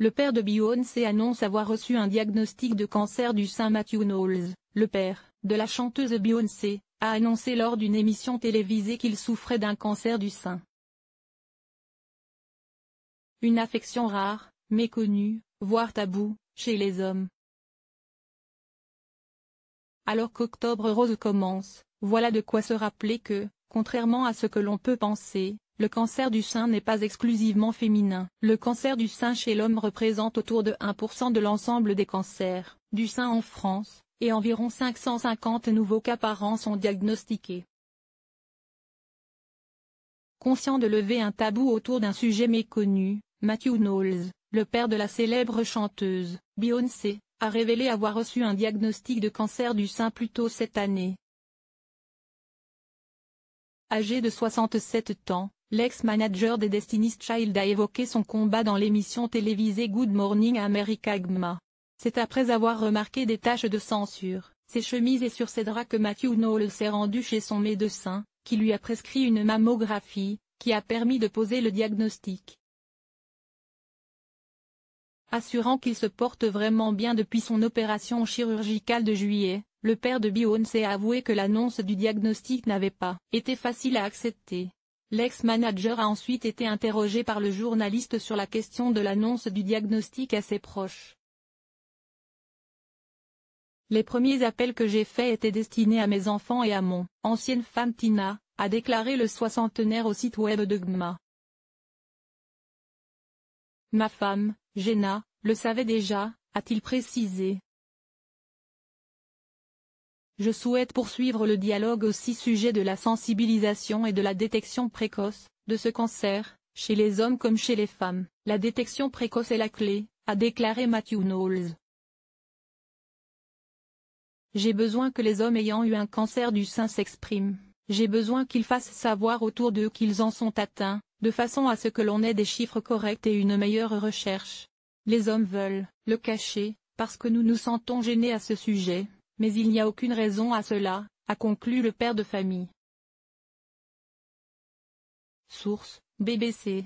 le père de Beyoncé annonce avoir reçu un diagnostic de cancer du sein Matthew Knowles, le père de la chanteuse Beyoncé, a annoncé lors d'une émission télévisée qu'il souffrait d'un cancer du sein. Une affection rare, méconnue, voire taboue, chez les hommes. Alors qu'Octobre Rose commence, voilà de quoi se rappeler que, contrairement à ce que l'on peut penser, le cancer du sein n'est pas exclusivement féminin. Le cancer du sein chez l'homme représente autour de 1% de l'ensemble des cancers du sein en France, et environ 550 nouveaux cas par an sont diagnostiqués. Conscient de lever un tabou autour d'un sujet méconnu, Matthew Knowles, le père de la célèbre chanteuse, Beyoncé, a révélé avoir reçu un diagnostic de cancer du sein plus tôt cette année. Âgé de 67 ans, l'ex-manager des Destiny's Child a évoqué son combat dans l'émission télévisée Good Morning America GMA. C'est après avoir remarqué des taches de sang sur ses chemises et sur ses draps que Matthew Knowles s'est rendu chez son médecin, qui lui a prescrit une mammographie, qui a permis de poser le diagnostic. Assurant qu'il se porte vraiment bien depuis son opération chirurgicale de juillet, le père de Beyoncé a avoué que l'annonce du diagnostic n'avait pas été facile à accepter. L'ex-manager a ensuite été interrogé par le journaliste sur la question de l'annonce du diagnostic à ses proches. Les premiers appels que j'ai faits étaient destinés à mes enfants et à mon ancienne femme Tina, a déclaré le soixantenaire au site web de GMA. Ma femme, Jenna, le savait déjà, a-t-il précisé. Je souhaite poursuivre le dialogue aussi sujet de la sensibilisation et de la détection précoce de ce cancer, chez les hommes comme chez les femmes. La détection précoce est la clé, a déclaré Matthew Knowles. J'ai besoin que les hommes ayant eu un cancer du sein s'expriment. J'ai besoin qu'ils fassent savoir autour d'eux qu'ils en sont atteints, de façon à ce que l'on ait des chiffres corrects et une meilleure recherche. Les hommes veulent le cacher, parce que nous nous sentons gênés à ce sujet, mais il n'y a aucune raison à cela, a conclu le père de famille. Source, BBC